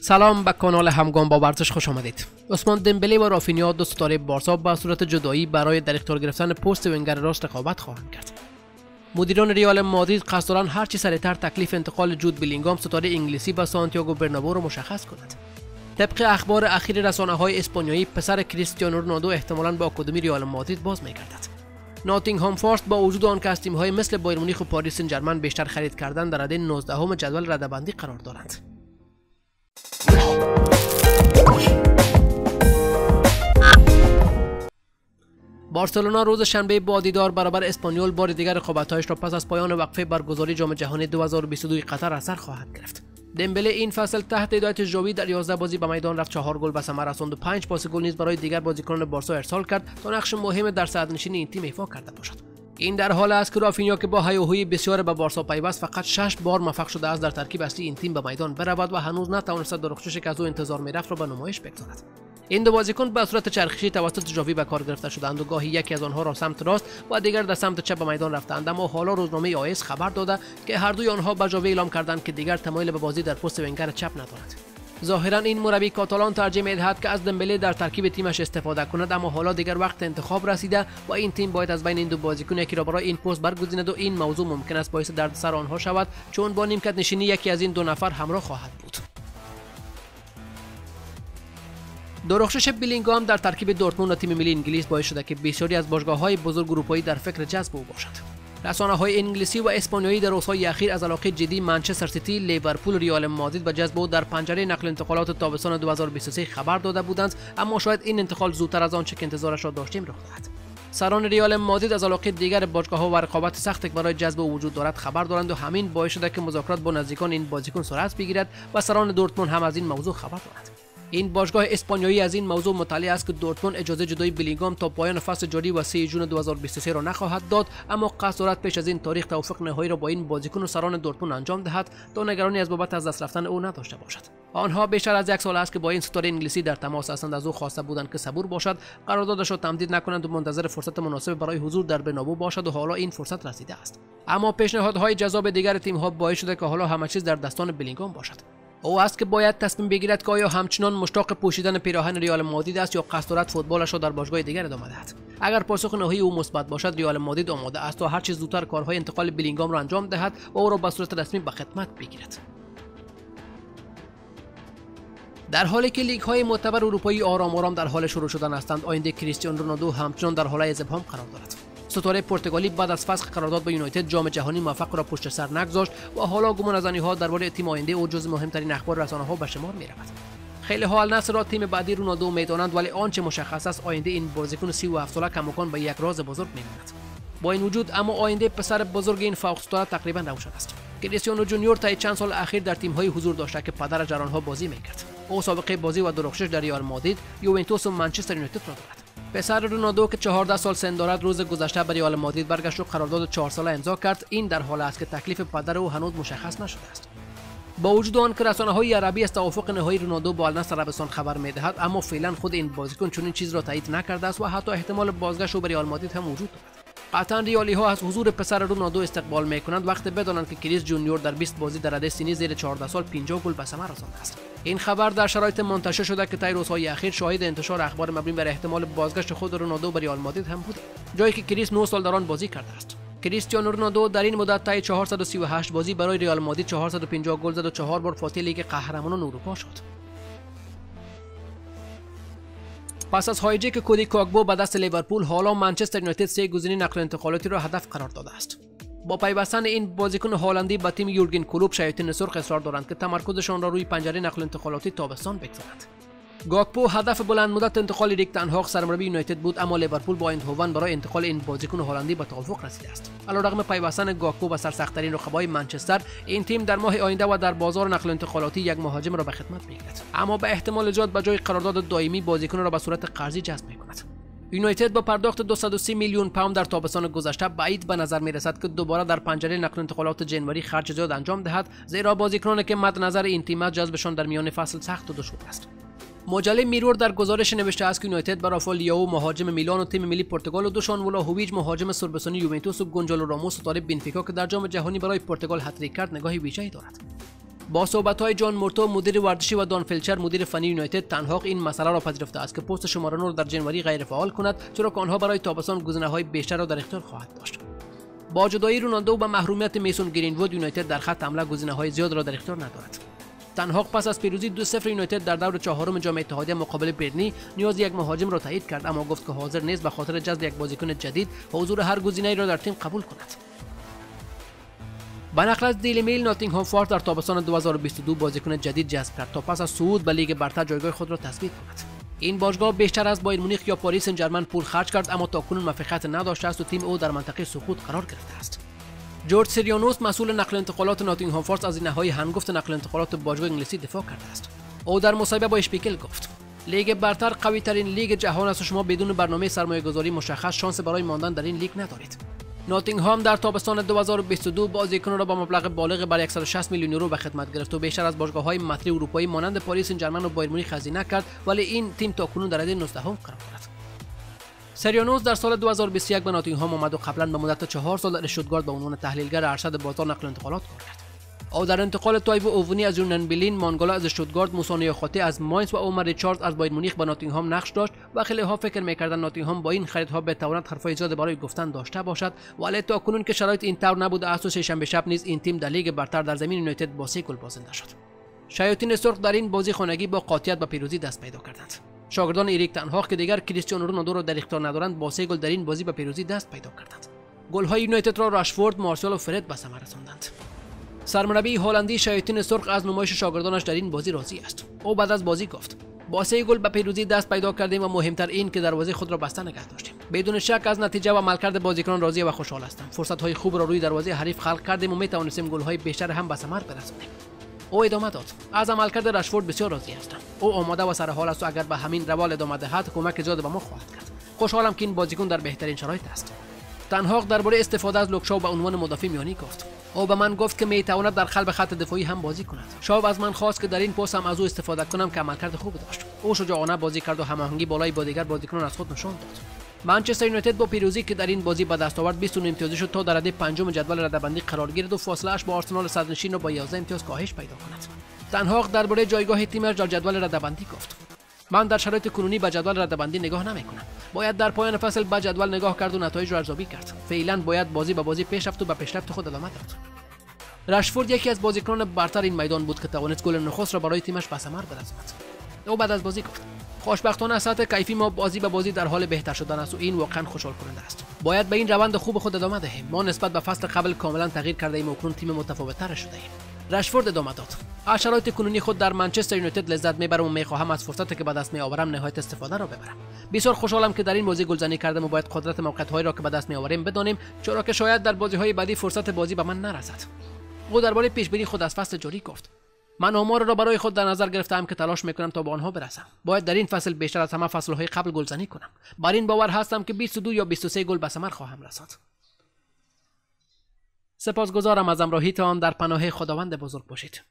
سلام به کانال همگام با ورزش خوش آمدید. عثمان دمبله و رافینیا دو ستاره بارسا به صورت جدایی برای در اختیار گرفتن پست ونگر راست رقابت خواهند کرد. مدیران ریال مادرید قصد دارند هرچی سریعتر تکلیف انتقال جود بلینگام ستاره انگلیسی به سانتیاگو برنابو را مشخص کند. طبق اخبار اخیر رسانه های اسپانیایی پسر کریستیانو رونالدو احتمالاً با اکادمی ریال مادرید باز میگردد. ناتینگهام فارست با وجود آن که از های مثل بایر مونیخ و پاریس سن بیشتر خرید کردن در رده 19 جدول ردهبندی قرار دارند. بارسلونا روز شنبه با دیدار برابر اسپانیول بار دیگر رقابت‌هایش را پس از پایان وقفه برگزاری جام جهانی 2022 قطر از سر خواهد گرفت. دمبله این فصل تحت هدایت جوی در 11 بازی به میدان رفت 4 گل به ثمر رساند و 5 پاس گل نیز برای دیگر بازیکنان بارسا ارسال کرد تا نقش مهم در صدرنشینی این تیم ایفا کرده باشد. این در حال است که رافینیا که با هیاهوی بسیار به بارسا پیوست فقط 6 بار موفق شده است در ترکیب اصلی این تیم به میدان برود و هنوز نتوانسته درخششی که از او انتظار می‌رفت را به نمایش بگذارد. این دو بازیکن به صورت چرخشی توسط جاوی به کار گرفته شدند و گاهی یکی از آنها را سمت راست و دیگر در سمت چپ به میدان رفتند. اما حالا روزنامه آیس خبر داده که هر دوی آنها به جاوی اعلام کردند که دیگر تمایل به بازی در پست ونگر چپ ندارد. ظاهرا این مربی کاتالان ترجیح می‌دهد که از دمبله در ترکیب تیمش استفاده کند اما حالا دیگر وقت انتخاب رسیده و این تیم باید از بین این دو بازیکن یکی را برای این پست برگزیند و این موضوع ممکن است باعث دردسر آنها شود چون با نیمکت نشینی یکی از این دو نفر همراه خواهد بود. درخشش بلینگام در ترکیب دورتموند و تیم ملی انگلیس باعث شده که بسیاری از باشگاه های بزرگ اروپایی در فکر جذب او باشد رسانه های انگلیسی و اسپانیایی در روزهای اخیر از علاقه جدی منچستر سیتی، لیورپول، ریال مادرید و جذب او در پنجره نقل انتقالات تابستان 2023 خبر داده بودند اما شاید این انتقال زودتر از آنچه که انتظارش را داشتیم رخ دهد. سران ریال مادرید از علاقه دیگر باشگاه ها و رقابت سخت برای جذب وجود دارد خبر دارند و همین باعث شده که مذاکرات با نزدیکان این بازیکن سرعت بگیرد و سران دورتموند هم از این موضوع خبر دارند این باشگاه اسپانیایی از این موضوع مطلع است که دورتموند اجازه جدای بلینگام تا پایان فصل جاری و 3 جون 2023 را نخواهد داد اما قصد دارد پیش از این تاریخ توافق نهایی را با این بازیکن و سران دورتموند انجام دهد تا نگرانی از بابت از دست رفتن او نداشته باشد. آنها بیشتر از یک سال است که با این ستاره انگلیسی در تماس هستند. از او خواسته بودند که صبور باشد. قراردادش را تمدید نکنند و منتظر فرصت مناسب برای حضور در برنابو باشد و حالا این فرصت رسیده است. اما پیشنهادهای جذاب دیگر تیم باعث شده که حالا همه چیز در دستان بلینگام باشد. او است که باید تصمیم بگیرد که آیا همچنان مشتاق پوشیدن پیراهن ریال مادرید است یا قصد دارد فوتبالش را در باشگاه دیگر ادامه دهد. اگر پاسخ نهایی او مثبت باشد ریال مادرید آماده است تا هر چه زودتر کارهای انتقال بلینگام را انجام دهد و او را به صورت رسمی به خدمت بگیرد. در حالی که لیگ های معتبر اروپایی آرام آرام در حال شروع شدن هستند آینده کریستیانو رونالدو همچنان در حال ابهام قرار دارد. ستاره پرتغالی بعد از فسخ قرارداد با یونایتد جام جهانی موفق را پشت سر نگذاشت و حالا گمان ها درباره تیم آینده او جز مهمترین اخبار رسانه ها به شمار می رود. خیلی حال نصر را تیم بعدی رونالدو می‌دانند ولی آنچه مشخص است آینده این بازیکن 37 ساله کماکان به یک راز بزرگ میماند. با این وجود اما آینده پسر بزرگ این فوق تقریبا روشن است. کریستیانو جونیور تا چند سال اخیر در تیم های حضور داشته که پدر در آنها بازی می‌کرد. او سابقه بازی و درخشش در ریال مادرید یوونتوس و منچستر یونایتد را دارد. پسر رونالدو که 14 سال سن دارد روز گذشته به رئال مادرید برگشت و قرارداد 4 ساله امضا کرد. این در حال است که تکلیف پدر او هنوز مشخص نشده است. با وجود آن که رسانه های عربی از توافق نهایی رونالدو با النصر عربستان خبر می‌دهد اما فعلا خود این بازیکن چنین چیز را تایید نکرده است و حتی احتمال بازگشت او به رئال مادرید هم وجود دارد. قطعا رئالی ها از حضور پسر رونالدو استقبال می کنند وقتی بدانند که کریس جونیور در 20 بازی در رده سنی زیر 14 سال 50 گل به ثمر رسانده است. این خبر در شرایط منتشر شده که طی روزهای اخیر شاهد انتشار اخبار مبنی بر احتمال بازگشت خود رونالدو به رئال مادرید هم بوده. جایی که کریس 9 سال در آن بازی کرده است. کریستیانو رونالدو در این مدت طی 438 بازی برای رئال مادرید 450 گل زد و 4 بار فاتح لیگ قهرمانان اروپا شد. پس از hijack کودی گاکپو به دست لیورپول حالا منچستر یونایتد سه گزینه نقل انتقالاتی را هدف قرار داده است. با پیوستن این بازیکن هالندی به تیم یورگن کلوب شیاطین سرخ اصرار دارند که تمرکزشان را روی پنجره نقل انتقالاتی تابستان بگذارند گاکپو هدف بلند مدت انتقال ریک تنهاق سرمربی یونایتد بود اما لیورپول با هوون برای انتقال این بازیکن هلندی به توافق رسیده است. علیرغم پیوستن گاکپو به سرسختترین رقبای منچستر این تیم در ماه آینده و در بازار نقل انتقالاتی یک مهاجم را به خدمت می‌گیرد. اما به احتمال زیاد به جای قرارداد دائمی بازیکن را به صورت قرضی جذب می‌کند. یونایتد با پرداخت 230 میلیون پوند در تابستان گذشته بعید به نظر می رسد که دوباره در پنجره نقل انتقالات جنوری خرج زیاد انجام دهد زیرا بازیکنانی که مد نظر این تیم جذبشان در میان فصل سخت و دشوار است. مجله میرور در گزارش نوشته است که یونایتد برای لیاو مهاجم میلان و تیم ملی پرتغال و دوشان ولا هویج مهاجم سربسانی یوونتوس و گونجالو راموس و طالب بنفیکا که در جام جهانی برای پرتغال هتریک کرد نگاهی ویژه‌ای دارد. با صحبت های جان مورتو مدیر ورزشی و دان فلچر مدیر فنی یونایتد تنها این مسئله را پذیرفته است که پست شماره 9 در جنوری غیر فعال کند چرا که آنها برای تابستان گزینه های بیشتر را در اختیار خواهد داشت. با جدایی رونالدو و محرومیت میسون گرینوود یونایتد در خط حمله گزینه های زیاد را در اختیار ندارد. تن هاخ پس از پیروزی دو صفر یونایتد در دور چهارم جام اتحادیه مقابل برنلی نیاز یک مهاجم را تایید کرد اما گفت که حاضر نیست به خاطر جذب یک بازیکن جدید حضور هر گزینه‌ای را در تیم قبول کند. به نقل از دیلی میل ناتینگهام فارست در تابستان 2022 بازیکن جدید جذب کرد تا پس از صعود به لیگ برتر جایگاه خود را تثبیت کند. این باشگاه بیشتر از بایر مونیخ یا پاریس سن پول خرج کرد اما تاکنون موفقیت نداشته است و تیم او در منطقه سقوط قرار گرفته است. جورج سریانوس مسئول نقل انتقالات ناتینگهام فارست از هزینه‌های هنگفت نقل انتقالات باشگاه انگلیسی دفاع کرده است. او در مصاحبه با اشپیکل گفت لیگ برتر قوی ترین لیگ جهان است و شما بدون برنامه سرمایه گذاری مشخص شانس برای ماندن در این لیگ ندارید. ناتینگهام در تابستان 2022 بازیکن را با مبلغ بالغ بر 160 میلیون یورو به خدمت گرفت و بیشتر از باشگاه‌های مطرح اروپایی مانند پاریس سن و بایر مونیخ هزینه کرد ولی این تیم تاکنون در رده 19 قرار دارد سریانوس در سال 2021 به ناتینگهام آمد و قبلا به مدت چهار سال در اشتوتگارت به عنوان تحلیلگر ارشد بازار نقل انتقالات کار کرد. او در انتقال تایو اوونی از یونیون برلین مانگالا از اشتوتگارت موسی نیاخاته از ماینز و عمر ریچاردز از بایر مونیخ به ناتینگهام نقش داشت و خیلی ها فکر می‌کردن ناتینگهام با این خریدها بتواند حرفای زیاد برای گفتن داشته باشد. ولی تا کنون که شرایط این طور نبوده و شنبه شب نیز این تیم در لیگ برتر در زمین یونایتد با سه گل بازنده شد. شیاطین سرخ در این بازی خانگی با قاطعیت به پیروزی دست پیدا کردند. شاگردان اریک تن هاخ که دیگر کریستیانو رونالدو را در اختیار ندارند با سه گل در این بازی به پیروزی دست پیدا کردند. گل‌های یونایتد را راشفورد مارسیال و فرد به ثمر رساندند. سرمربی هلندی شیاطین سرخ از نمایش شاگردانش در این بازی راضی است. او بعد از بازی گفت با سه گل به پیروزی دست پیدا کردیم و مهمتر این که دروازه خود را بسته نگه داشتیم. بدون شک از نتیجه و عملکرد بازیکنان راضی و خوشحال هستم. فرصت های خوب را روی دروازه حریف خلق کردیم و می توانستیم گل های بیشتر هم به ثمر برسانیم. او ادامه داد. از عملکرد رشفورد بسیار راضی هستم. او آماده و سر حال است و اگر به همین روال ادامه دهد کمک زیاد به ما خواهد کرد. خوشحالم که این بازیکن در بهترین شرایط است. تنهاق درباره استفاده از لوکشاو به عنوان مدافع میانی گفت. او به من گفت که می‌تواند در قلب خط دفاعی هم بازی کند. شاو از من خواست که در این پست هم از او استفاده کنم که عملکرد خوب داشت. او شجاعانه بازی کرد و هماهنگی بالای با دیگر بازیکنان از خود نشان داد. منچستر یونایتد با پیروزی که در این بازی به دست آورد 29 امتیازی شد تا در رده پنجم جدول ردهبندی قرار گیرد و فاصله اش با آرسنال صدرنشین را با 11 امتیاز کاهش پیدا کند. تنهاق درباره جایگاه تیمش در جدول ردهبندی گفت. من در شرایط کنونی به جدول ردهبندی نگاه نمی‌کنم. باید در پایان فصل به جدول نگاه کرد و نتایج را ارزیابی کرد. فعلا باید بازی به بازی پیش رفت و به پیشرفت خود ادامه داد. رشفورد یکی از بازیکنان برتر این میدان بود که توانست گل نخست را برای تیمش به ثمر برساند. او بعد از بازی گفت خوشبختانه سطح کیفی ما بازی به بازی در حال بهتر شدن است و این واقعا خوشحال کننده است. باید به این روند خوب خود ادامه دهیم. ما نسبت به فصل قبل کاملا تغییر کرده ایم و کنون تیم متفاوتتر شده ایم. رشفورد ادامه داد. از شرایط کنونی خود در منچستر یونایتد لذت می‌برم و می‌خواهم از فرصتی که به دست میآورم نهایت استفاده را ببرم. بسیار خوشحالم که در این بازی گلزنی کردم و باید قدرت موقعیت‌هایی را که به دست میآوریم بدانیم چرا که شاید در بازی‌های بعدی فرصت بازی به من نرسد. او درباره پیشبینی خود از فصل جاری گفت. من آمار را برای خود در نظر گرفتم که تلاش می‌کنم تا به آنها برسم. باید در این فصل بیشتر از همه فصلهای قبل گلزنی کنم. بر این باور هستم که 22 یا 23 گل به ثمر خواهم رساند. سپاسگزارم از همراهیتان. در پناه خداوند بزرگ باشید.